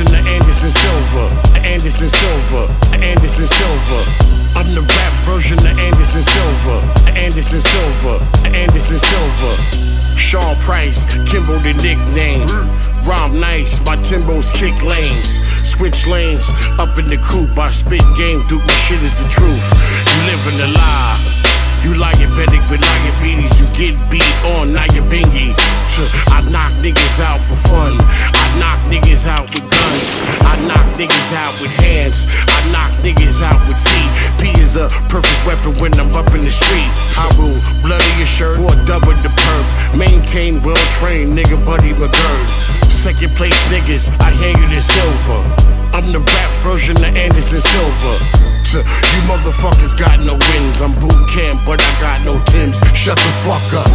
Anderson Silva, Anderson Silva, Anderson Silva. I'm the rap version of Anderson Silva, Anderson Silva, Anderson Silva. Sean Price, Kimbo the nickname. Rhyme nice, my Timbos kick lanes. Switch lanes, up in the coupe, I spit game, dude, my shit is the truth. You live in the lie. You diabetic with diabetes, you get beat on, now you bingy. I knock niggas out for fun. Out with hands. I knock niggas out with feet. P is a perfect weapon when I'm up in the street. I rule, blood your shirt, or double the perp. Maintain well trained, nigga, buddy McGirt. Second place niggas, I hand you the silver. I'm the rap version of Anderson Silva. You motherfuckers got no wins. I'm boot camp, but I got no Tims. Shut the fuck up.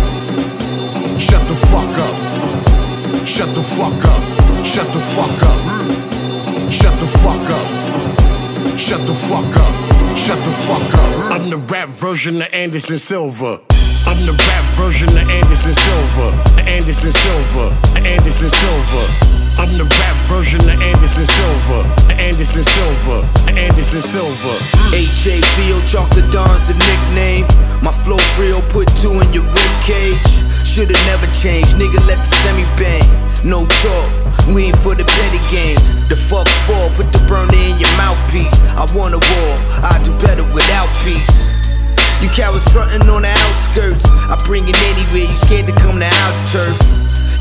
Shut the fuck up. Shut the fuck up. Shut the fuck up. Shut the fuck up. Shut the fuck up. Shut the fuck up. I'm the rap version of Anderson Silva. I'm the rap version of Anderson Silva. Anderson Silva. Anderson Silva. I'm the rap version of Anderson Silva. Anderson Silva. Anderson Silva. H.A.V.O. Chocolate Don's the nickname. My flow real, put two in your rib cage. Should've never changed, nigga. Let the semi bang. No talk, we ain't for the petty games. The fuck for, put the burner in your mouthpiece. I want a war, I do better without peace. You cowards frontin' on the outskirts. I bring it anywhere, you scared to come to our turf.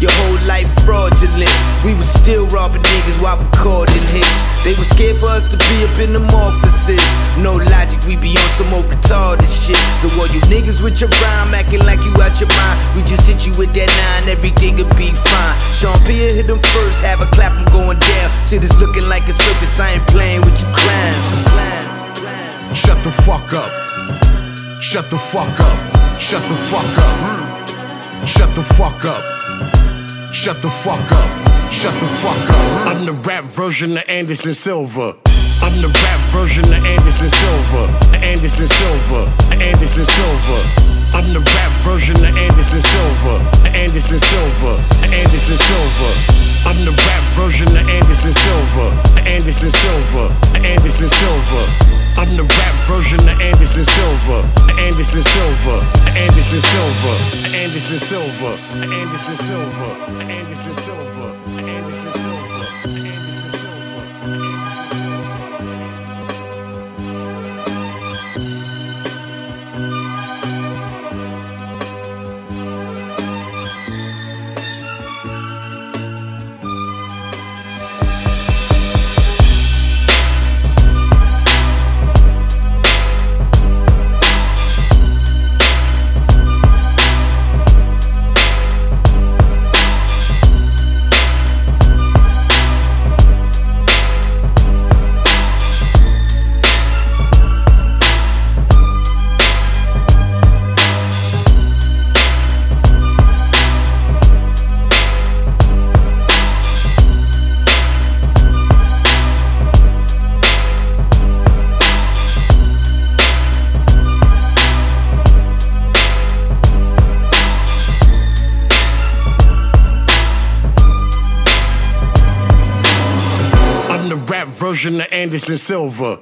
Your whole life fraudulent. We was still robbing niggas while recording hits. They was scared for us to be up in them offices. No logic, we be on some more retarded shit. So all you niggas with your rhyme acting like you out your mind, we just hit you with that nine, everything will be fine. Sean hit them first, have a clap, I'm going down. Shit is looking like a circus, I ain't playing with you clowns. Shut the fuck up. Shut the fuck up. Shut the fuck up. Shut the fuck up. Shut the fuck up. Shut the fuck up. I'm the rap version of Anderson Silva. I'm the rap version of Anderson Silva. Anderson Silva. Anderson Silva. I'm the rap version of Anderson Silva. Anderson Silva. Anderson Silva. I'm the rap version of Anderson Silva. Anderson Silva. Anderson Silva. I'm the rap version of Anderson Silva. Anderson Silva. Anderson Silva. Anderson Silva. Anderson Silva. Anderson Silva. Version of Anderson Silva.